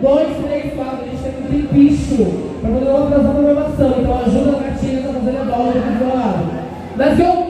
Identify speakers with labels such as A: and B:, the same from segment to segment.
A: dois, três, quatro. A gente tem um tripicho para poder uma transformação. Então ajuda a gatinha a fazer a bola do lado. Let's go!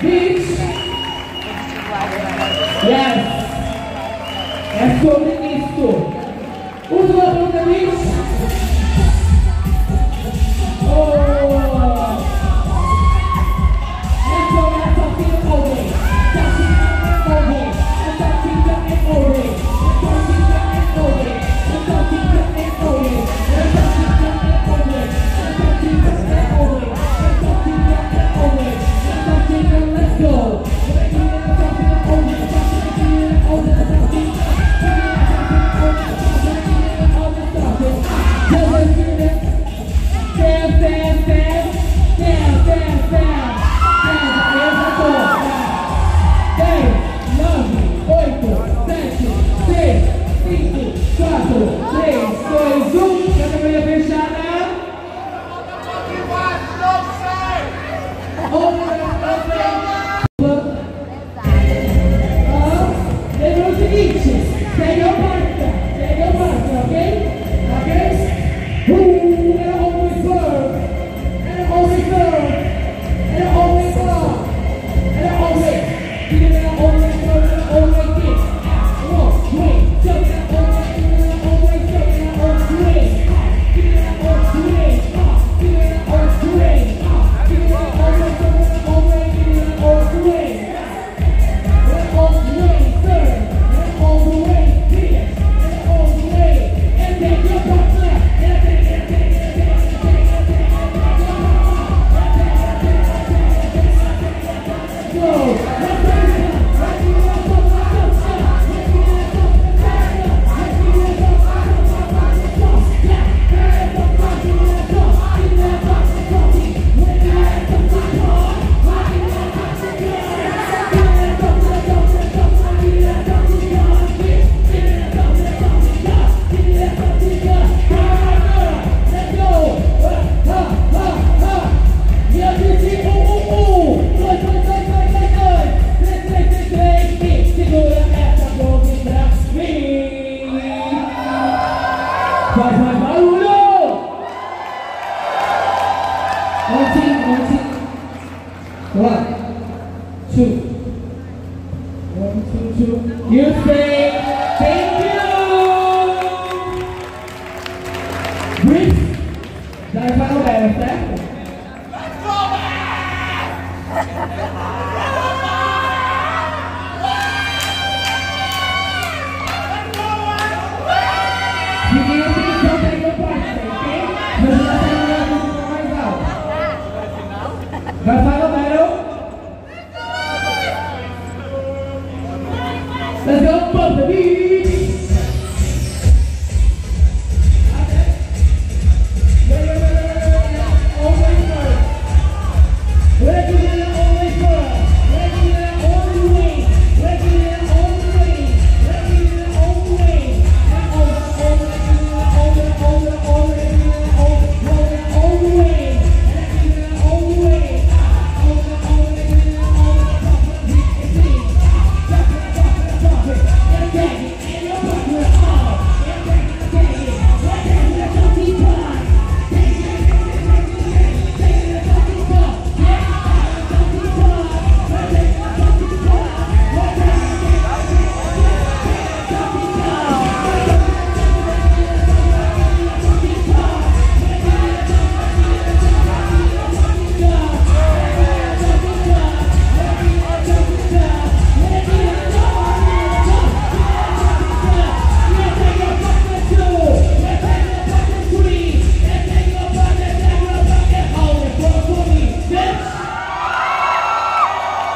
A: Peace. Yes. É sobre isto. Usa a mão da two. One, two, two. You say thank you. Chris, đại pháo bè Let's go back.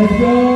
A: Let's go.